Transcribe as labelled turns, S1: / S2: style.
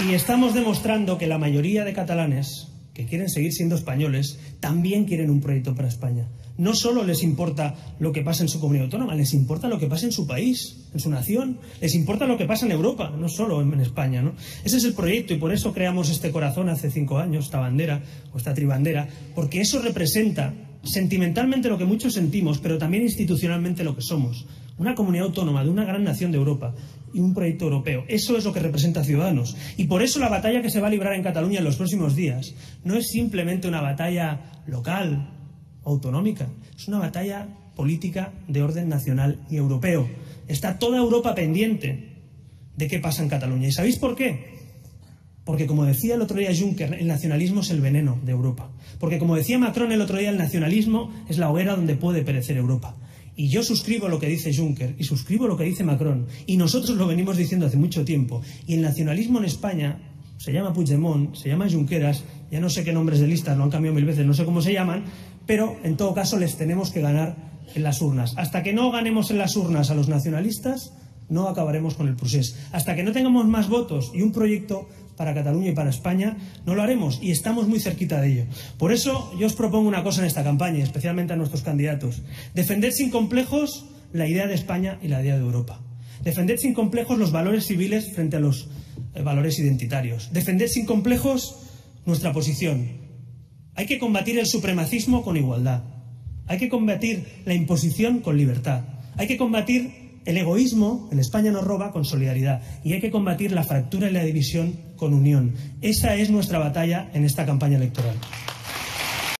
S1: Y estamos demostrando que la mayoría de catalanes que quieren seguir siendo españoles también quieren un proyecto para España. No solo les importa lo que pasa en su comunidad autónoma, les importa lo que pasa en su país, en su nación, les importa lo que pasa en Europa, no solo en, España. ¿no? Ese es el proyecto y por eso creamos este corazón hace cinco años, esta bandera o esta tribandera, porque eso representa sentimentalmente lo que muchos sentimos, pero también institucionalmente lo que somos. Una comunidad autónoma de una gran nación de Europa y un proyecto europeo. Eso es lo que representa Ciudadanos. Y por eso la batalla que se va a librar en Cataluña en los próximos días no es simplemente una batalla local, autonómica, es una batalla política de orden nacional y europeo. Está toda Europa pendiente de qué pasa en Cataluña. ¿Y sabéis por qué? Porque, como decía el otro día Juncker, el nacionalismo es el veneno de Europa. Porque, como decía Macron el otro día, el nacionalismo es la hoguera donde puede perecer Europa. Y yo suscribo lo que dice Juncker y suscribo lo que dice Macron. Y nosotros lo venimos diciendo hace mucho tiempo. Y el nacionalismo en España se llama Puigdemont, se llama Junqueras, ya no sé qué nombres de listas, lo han cambiado mil veces, no sé cómo se llaman, pero en todo caso les tenemos que ganar en las urnas. Hasta que no ganemos en las urnas a los nacionalistas, no acabaremos con el procés. Hasta que no tengamos más votos y un proyecto para Cataluña y para España, no lo haremos y estamos muy cerquita de ello. Por eso yo os propongo una cosa en esta campaña, especialmente a nuestros candidatos. Defender sin complejos la idea de España y la idea de Europa. Defender sin complejos los valores civiles frente a los eh, valores identitarios. Defender sin complejos nuestra posición. Hay que combatir el supremacismo con igualdad. Hay que combatir la imposición con libertad. Hay que combatir el egoísmo, en España nos roba con solidaridad y hay que combatir la fractura y la división con unión. Esa es nuestra batalla en esta campaña electoral.